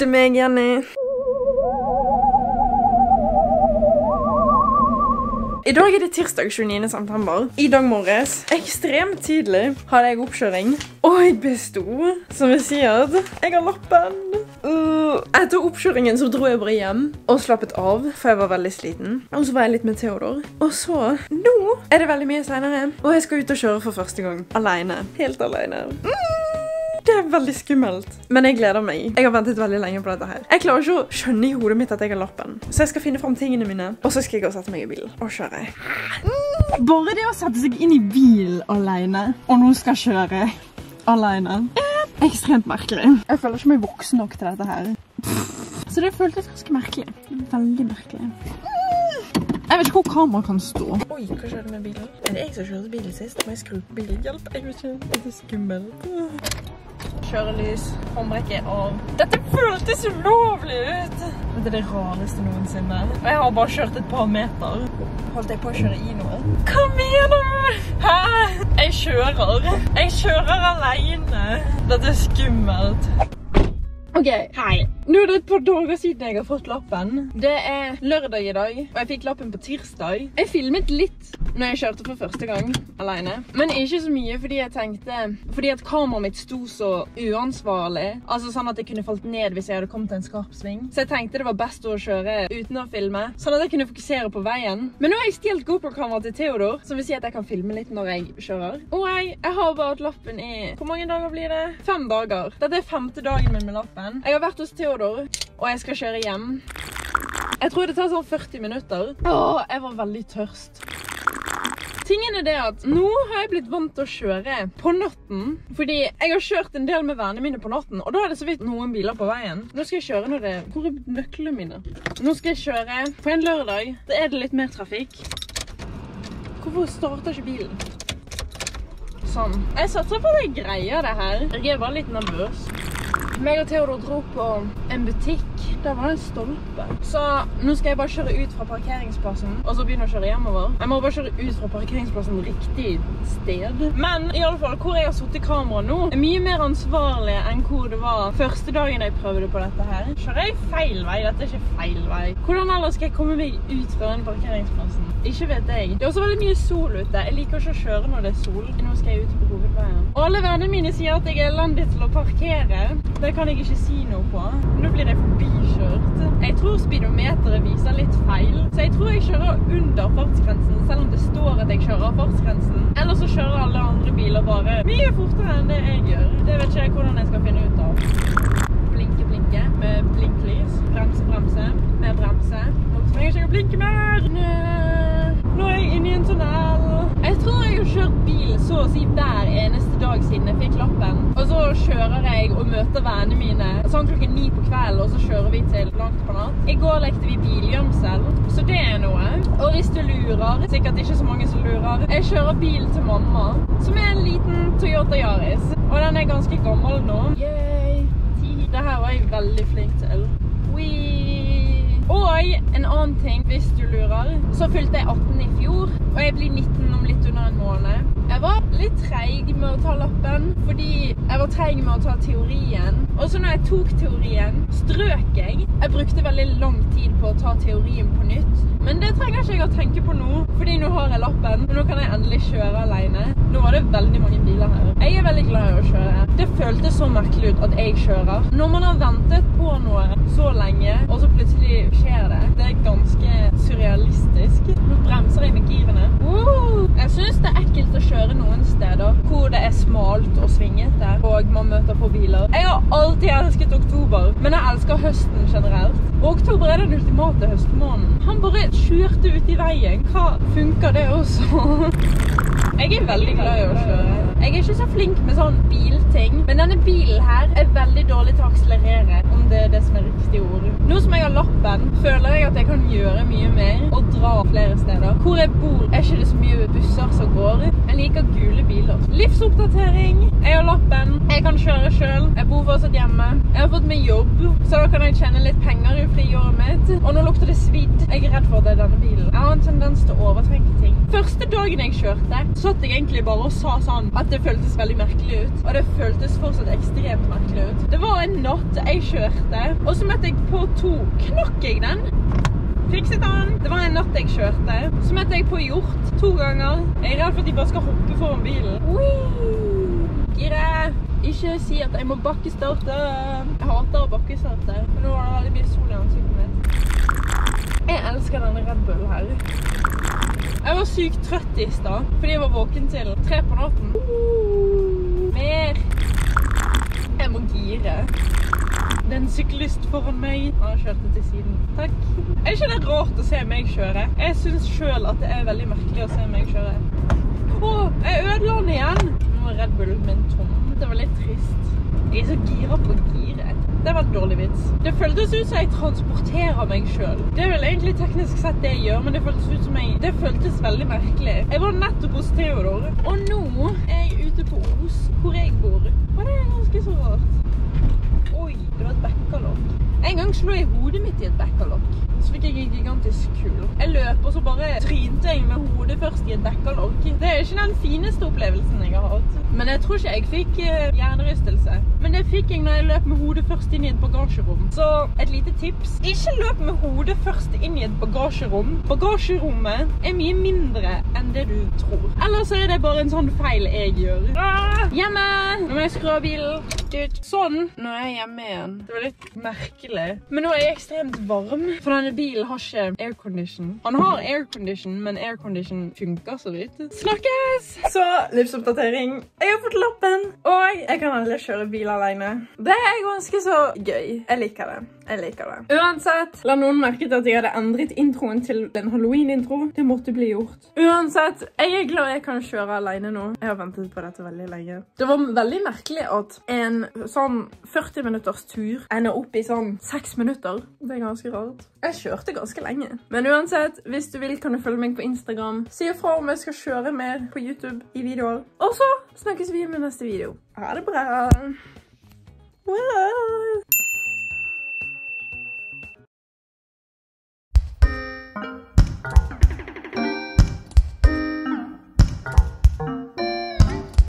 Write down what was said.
Er meg, Jenny. I dag er det tirsdag 29. september. I dag morges, ekstremt tidlig, hadde jeg oppkjøring. Og jeg besto, som vi sier. jeg har lappen. Uh, etter oppkjøringen så dro jeg bare hjem og slappet av, for jeg var veldig sliten. Og så var jeg litt med Theodor. Og så, nå er det veldig mye senere, og jeg skal ut og kjøre for første gang. Alene. Helt alene. Mm. Det er veldig skummelt. Men jeg gleder meg. Jeg har ventet veldig lenge på dette her. Jeg klarer ikke å skjønne i hodet mitt at jeg har lappen. Så jeg skal finne fram tingene mine, og så skal jeg gå og sette meg i bilen og kjøre. Bare det å sette seg inn i bil alene, og nå skal kjøre alene, er ekstremt merkelig. Jeg føler ikke meg voksen nok til dette her. Så det føltes ganske merkelig. Veldig merkelig. Jeg vet ikke hvor kameraet kan stå. Oi, hva skjedde med bilen? Er det jeg som kjørte bilen sist? Må jeg skru på bilen? Hjelp, jeg vet ikke. Det er skummelt. Kjørelys, håndbrekket er av. Dette føltes ulovlig ut! Dette er det rareste noensinne. Og jeg har bare kjørt et par meter. Holdt jeg på å kjøre i noe? Hva mener du? Hæ? Jeg kjører. Jeg kjører alene. Dette er skummelt. Ok, hei. Nå er det et par dager siden jeg har fått lappen. Det er lørdag i dag, og jeg fikk lappen på tirsdag. Jeg filmet litt når jeg kjørte for første gang alene. Men ikke så mye fordi jeg tenkte Fordi at kameraet mitt sto så uansvarlig. Altså sånn at jeg kunne falt ned hvis jeg hadde kommet til en skarp sving. Så jeg tenkte det var best å kjøre uten å filme, sånn at jeg kunne fokusere på veien. Men nå har jeg stjålet GoPro-kameraet til Theodor, som vil si at jeg kan filme litt når jeg kjører. Og jeg, jeg har bare hatt lappen i Hvor mange dager blir det? Fem dager. Dette er femte dagen min med lappen. Jeg har vært hos Theodor, og jeg skal kjøre hjem. Jeg tror det tar sånn 40 minutter. Åh, jeg var veldig tørst. Tingen er det at nå har jeg blitt vant til å kjøre på natten. Fordi jeg har kjørt en del med vennene mine på natten, og da er det så vidt noen biler på veien. Nå skal jeg kjøre når det Hvor er nøklene mine? Nå skal jeg kjøre på en lørdag. Da er det litt mer trafikk. Hvorfor starter ikke bilen? Sånn. Jeg satser på at jeg greier det her. Jeg er bare litt nervøs. Meg og Theodor dro på en butikk. Der var det en stolpe. Så nå skal jeg bare kjøre ut fra parkeringsplassen, og så begynne å kjøre hjemover. Jeg må bare kjøre ut fra parkeringsplassen riktig sted. Men i alle fall, hvor jeg har satt kamera nå, er mye mer ansvarlig enn hvor det var første dagen jeg prøvde på dette her. Kjører jeg feil vei? Dette er ikke feil vei. Hvordan ellers skal jeg komme meg ut fra den parkeringsplassen? Ikke vet jeg. Det er også veldig mye sol ute. Jeg liker ikke å kjøre når det er sol. Nå skal jeg ut på hovedveien. Alle vennene mine sier at jeg er elendig til å parkere. Det kan jeg ikke si noe på. Nå blir jeg forbikjørt. Jeg tror speedometeret viser litt feil. Så jeg tror jeg kjører under fartsgrensen, selv om det står at jeg kjører fartsgrensen. Eller så kjører alle andre biler bare mye fortere enn det jeg gjør. Det vet ikke jeg hvordan jeg skal finne ut av. Blinke, blinke med blinklys. Bremse, bremse med bremse. Nå trenger jeg ikke å blinke mer. Nå er jeg inne i en tunnel. Jeg tror jeg har kjørt bil så å si hver eneste dag siden jeg fikk lappen. Og så kjører jeg og møter vennene mine sånn klokken ni på kvelden, og så kjører vi til langt på natt. I går lekte vi bilgjømsel, så det er noe. Og hvis du lurer, sikkert ikke så mange som lurer, jeg kjører bil til mamma, som er en liten Toyota Yaris. Og den er ganske gammel nå. Yay! Det her var jeg veldig flink til. Og en annen ting, hvis du lurer, så fylte jeg 18 i fjor, og jeg blir 19 om litt under en måned. Jeg var litt treig med å ta lappen, fordi jeg var treig med å ta teorien. Og så når jeg tok teorien, strøk jeg. Jeg brukte veldig lang tid på å ta teorien på nytt. Men det trenger ikke jeg å tenke på nå, fordi nå har jeg lappen, nå kan jeg endelig kjøre alene. Nå var det veldig mange biler her. Jeg er veldig glad i å kjøre. Det føltes så merkelig ut at jeg kjører. Når man har ventet på noe så lenge, og så plutselig skjer det. Det er ganske surrealistisk. Nå bremser jeg med girene. Jeg synes det er ekkelt å kjøre noen steder hvor det er smalt og svingete, og man møter på biler. Jeg har alltid elsket oktober, men jeg elsker høsten generelt. Oktober er den ultimate høstmåneden. Han bare kjørte ut i veien. Hva funker det også? Jeg er veldig glad i å kjøre. Jeg er ikke så flink med sånn bilting, men denne bilen her er veldig dårlig til å akselerere, om det er det som er riktig ord. Nå som jeg har lappen, føler jeg at jeg kan gjøre mye mer og dra flere steder. Hvor jeg bor, er ikke det så mye busser som går. Jeg liker gule biler. Livsoppdatering. Jeg har lappen. Jeg kan kjøre sjøl. Jeg bor fortsatt hjemme. Jeg har fått meg jobb, så da kan jeg tjene litt penger i friåret mitt. Og nå lukter det svidd. Jeg er redd for det er denne bilen. Jeg har en tendens til å overtenke ting. Første dagen jeg kjørte, satt jeg egentlig bare og sa sånn at det føltes veldig merkelig ut. Og det føltes fortsatt ekstremt merkelig ut. Det var en natt jeg kjørte, og så møtte jeg på to. Knakk jeg den? Fikset den. Det var en natt jeg kjørte. Så møtte jeg på hjort to ganger. Jeg er redd for at de bare skal hoppe foran bilen. Wee! Gire, ikke si at jeg må bakkestarte. Jeg hater å bakkestarte. Men nå var det veldig mye sol i ansiktet mitt. Jeg elsker denne Red Bull her. Jeg var sykt trøtt i stad, fordi jeg var våken til tre på natten. Mer. Jeg må gire. Det er en syklist foran meg. Han kjørte til siden. Takk. Er ikke det rart å se meg kjøre? Jeg syns sjøl at det er veldig merkelig å se meg kjøre. Å, jeg ødela den igjen! Nå er Red Bullen min tom. Det var litt trist. Jeg er så gira på giret. Det var en dårlig vits. Det føltes ut som jeg transporterer meg sjøl. Det er vel egentlig teknisk sett det jeg gjør, men det føltes ut som jeg Det føltes veldig merkelig. Jeg var nettopp hos Theodor, og nå er jeg ute på Os, hvor jeg bor. Og det er ganske så rart. Det var et bekkalokk. En gang slo jeg hodet mitt i et bekkalokk. Så fikk jeg en gigantisk kul. Jeg løp, og så bare trynte jeg med hodet først i et bekkalokk. Det er ikke den fineste opplevelsen jeg har hatt. Men jeg tror ikke jeg fikk uh, hjernerystelse. Men det fikk jeg når jeg løp med hodet først inn i et bagasjerom. Så et lite tips. Ikke løp med hodet først inn i et bagasjerom. Bagasjerommet er mye mindre enn det du tror. Eller så er det bare en sånn feil jeg gjør. Ah, hjemme! Nå må jeg skru av bilen. Sånn. Nå er jeg hjemme igjen. Det var litt merkelig. Men nå er jeg ekstremt varm, for denne bilen har ikke aircondition. Han har aircondition, men aircondition funker så vidt. Snakkes! Så, livsoppdatering. Jeg har fått lappen, og jeg kan aldri kjøre bil alene. Det er ganske så gøy. Jeg liker det. Jeg liker det. Uansett, la noen merke til at jeg hadde endret introen til en Halloween-intro. Det måtte bli gjort. Uansett, jeg er glad jeg kan kjøre alene nå. Jeg har ventet på dette veldig lenge. Det var veldig merkelig at en sånn 40 minutters tur ender opp i sånn 6 minutter. Det er ganske rart. Jeg kjørte ganske lenge. Men uansett, hvis du vil kan du følge meg på Instagram. Si ifra om jeg skal kjøre mer på YouTube i videoer. Og så snakkes vi med neste video. Ha det bra! Wow.